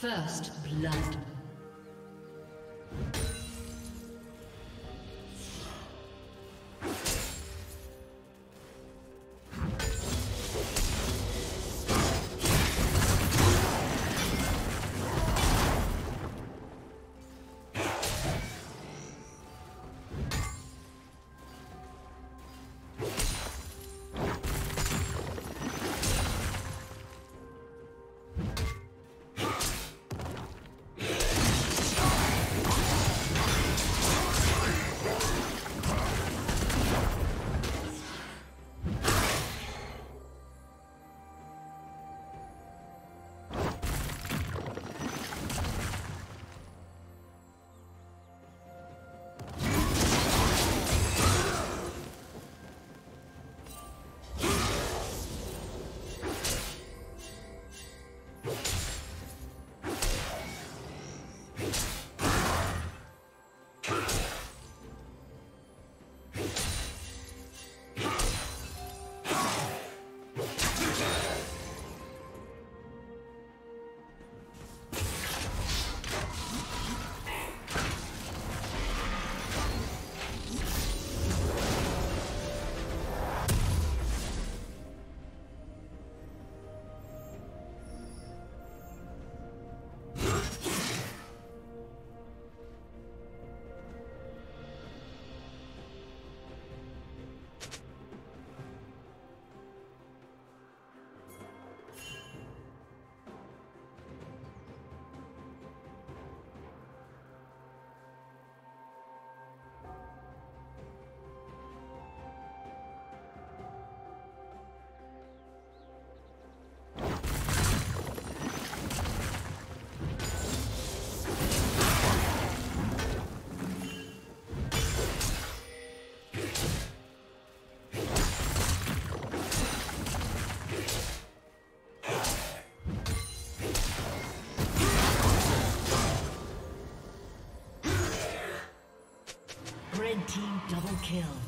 First blood. Kill.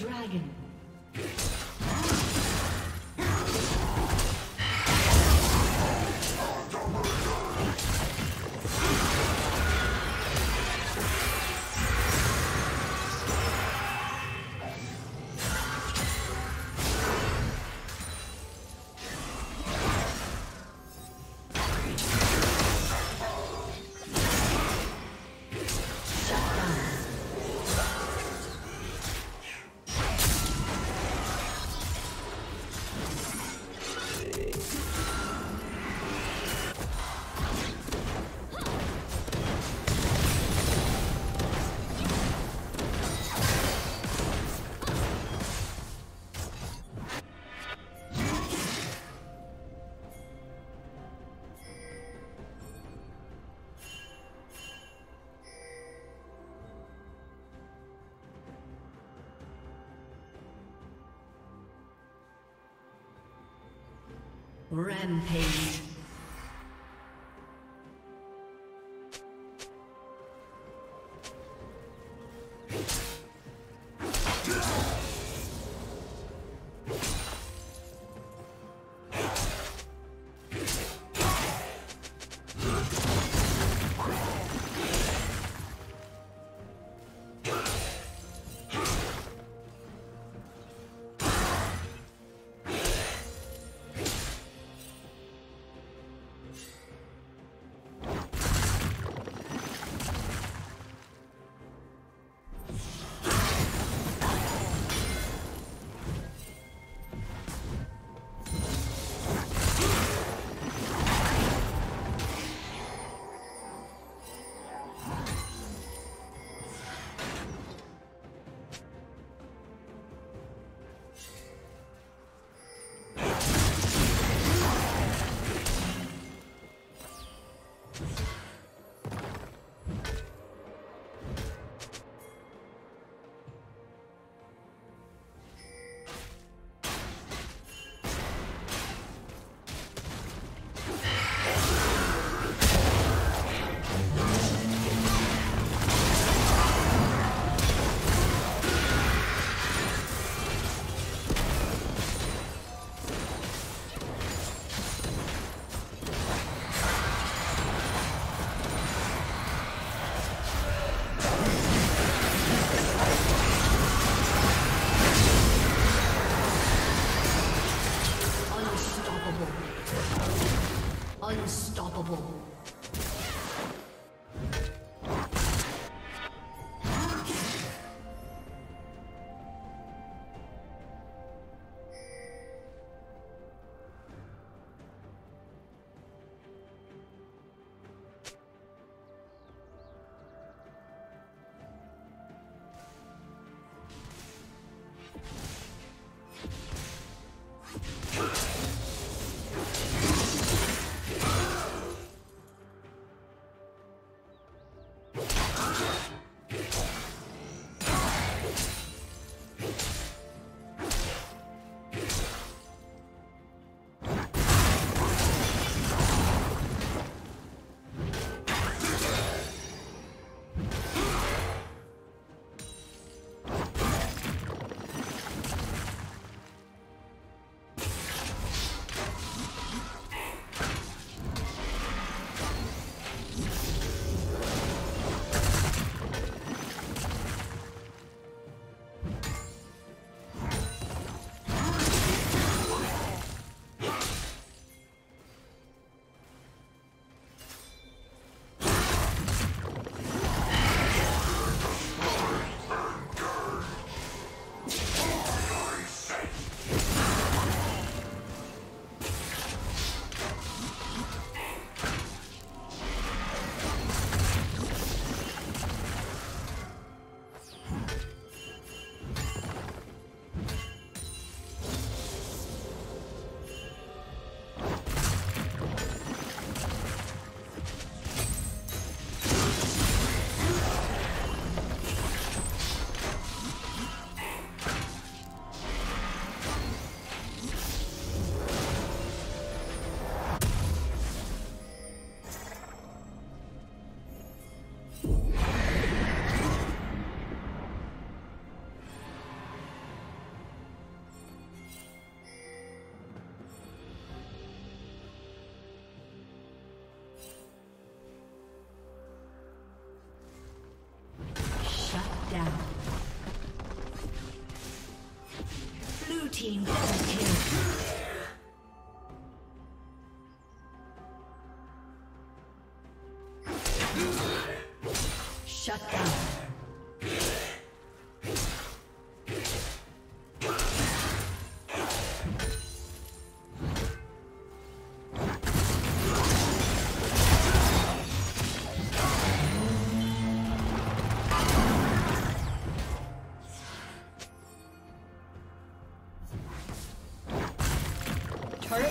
Dragon. Rampage. Unstoppable.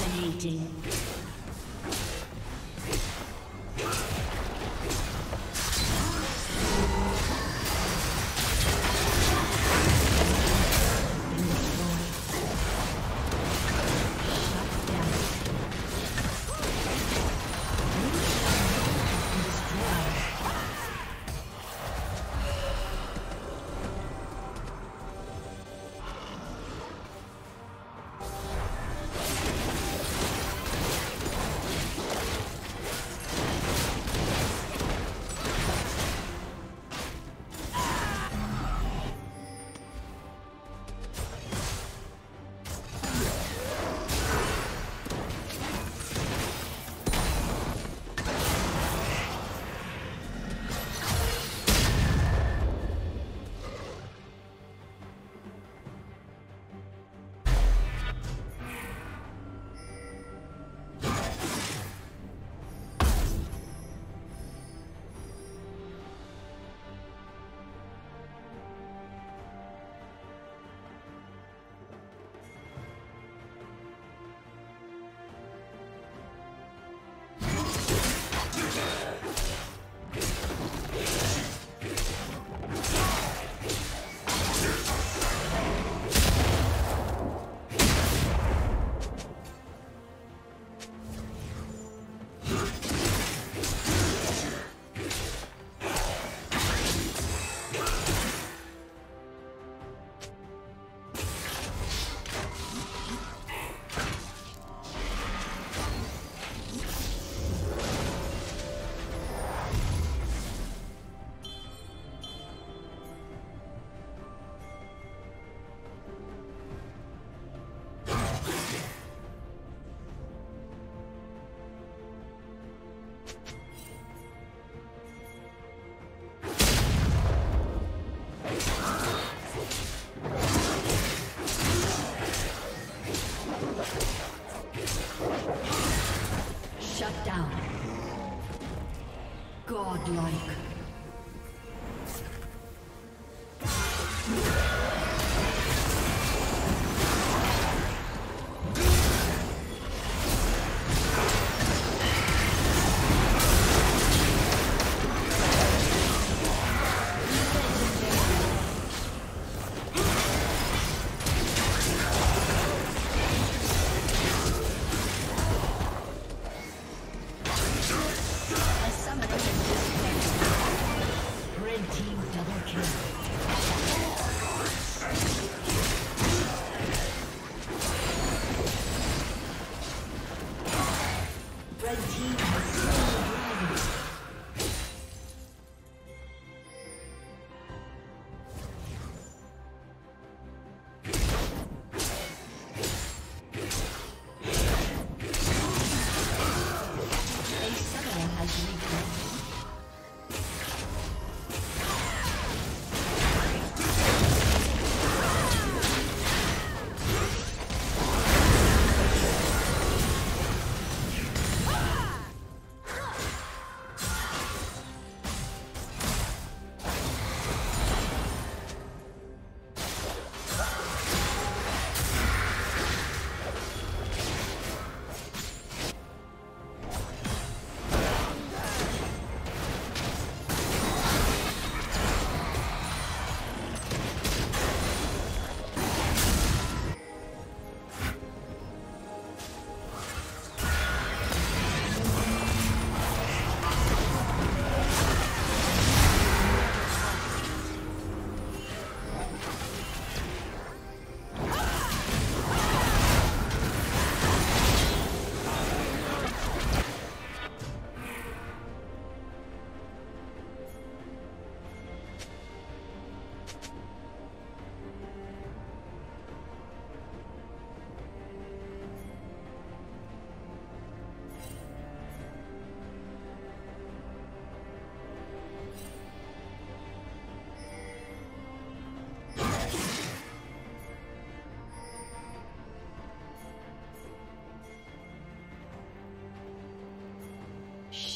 Dominating. Godlike.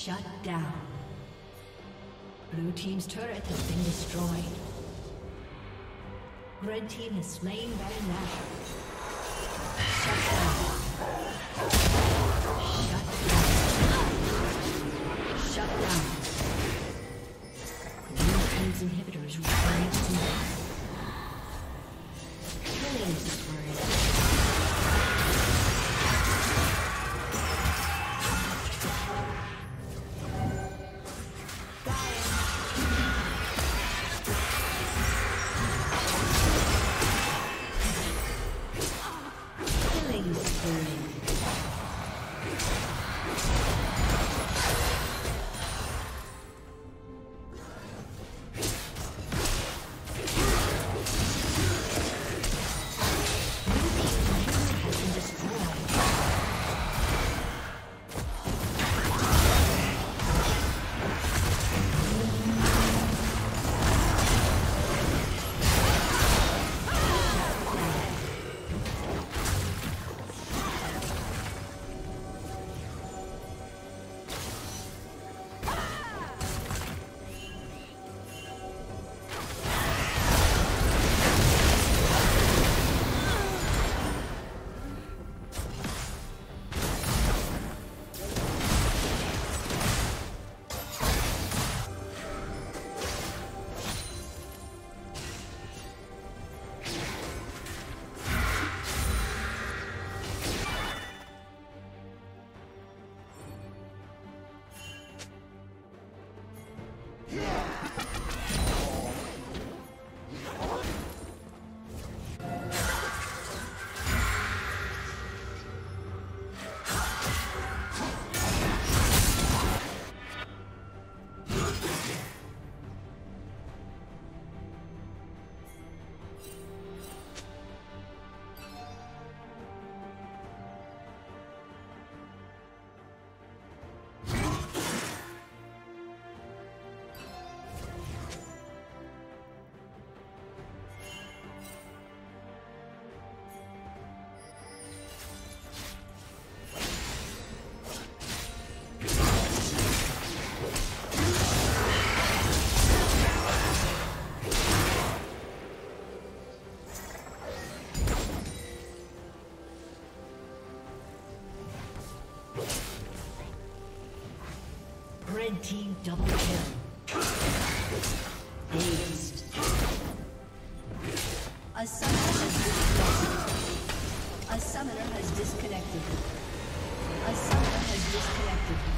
Shut down. Blue Team's turret has been destroyed. Red Team has slain Baron. Shut down. Shut down. Shut down. Team double kill. Aced. A summoner has disconnected. A summoner has disconnected. A summoner has disconnected.